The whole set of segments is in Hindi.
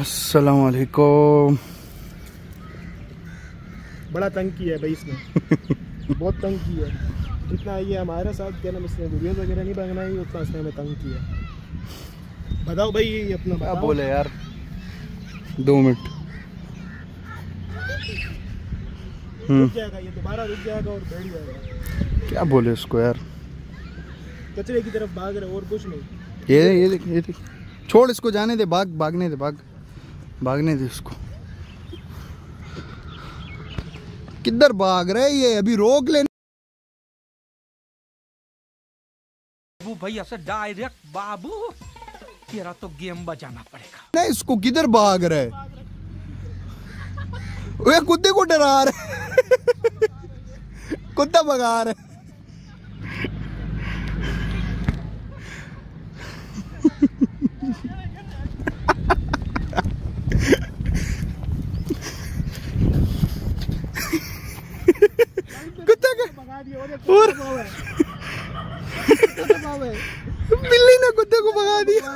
अस्सलाम वालेकुम बड़ा तंग किया है भाई इसने। बहुत तंग किया है। जितना ये हमारे साथ क्या नाम इसने वीडियोस वगैरह नहीं बनाई उतना इसने हमें तंग किया बताओ भाई ये अपना बताओ। बोले यार? दो मिनट। जाएगा दोबारा रुक जाएगा और बैठ जाएगा। क्या बोले उसको यार? कचरे की तरफ़ भाग रहे और कुछ नहीं। ये ये देख ये देख। छोड़ इसको जाने दे भाग भागने दे भाग। भागने दे उसको। किधर भाग रहे ये? अभी रोक ले बाबू भैया से डायरेक्ट बाबू तेरा तो गेम बजाना पड़ेगा। नहीं इसको किधर भाग रहे वे कुत्ते को डरा रहे कुत्ता भगा रहे कुत्ता का भगा दिया और बिल्ली ने कुत्ते को भगा दिया।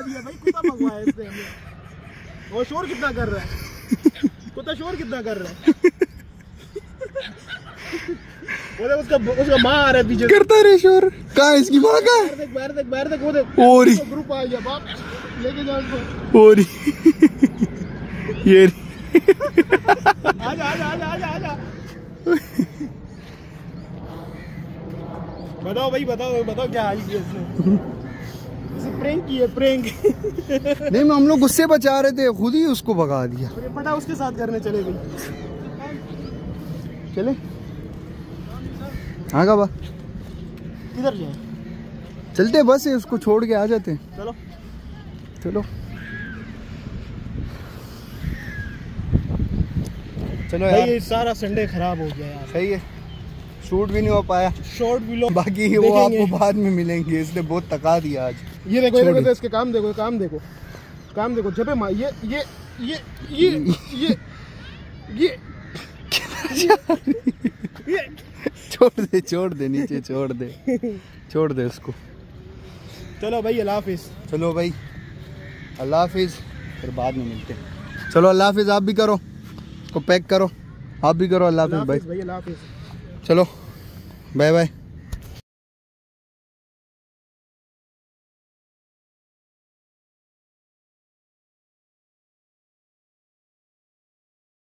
और शोर कितना कर रहा है? कुत्ता शोर कितना कर रहा है? उसका उसका माँ आ रहा है पीछे करता रे शोर। कहा इसकी माँ का बाहर देख बाहर देख वो देख। ही ग्रुप आ गया बाप। लेके जाओ इसको ही ये। आजा आजा आजा आजा आजा बताओ भाई बताओ बताओ क्या हाल किया इसने इसे प्रैंक की है प्रैंक नहीं मैं हम लोग गुस्से बचा रहे थे खुद ही उसको भगा दिया। पटा उसके साथ करने चले गई। चले। हाँ का किधर जाए। चलते बस है उसको छोड़ के आ जाते हैं। चलो। चलो। चलो यार ये सारा संडे खराब हो गया यार। सही है। शूट भी नहीं हो पाया। शॉर्ट भी लो। बाकी वो आपको बाद में मिलेंगे इसने बहुत तका दिया आज। ये देखो ये देखो। इसके काम देखो काम देखो। काम देखो जबे ये ये ये ये ये ये छोड़ दे छोड़ दे नीचे छोड़ दे। छोड़ दे उसको। चलो भाई अल्लाह हाफिज। चलो भाई अल्लाह हाफिज। फिर बाद में मिलते हैं। चलो अल्लाह हाफिज आप भी करो। इसको पैक करो। आप भी करो अल्लाह अल्लाह हाफिज भाई। हाफिज भाई अल्लाह हाफिज। चलो बाय बाय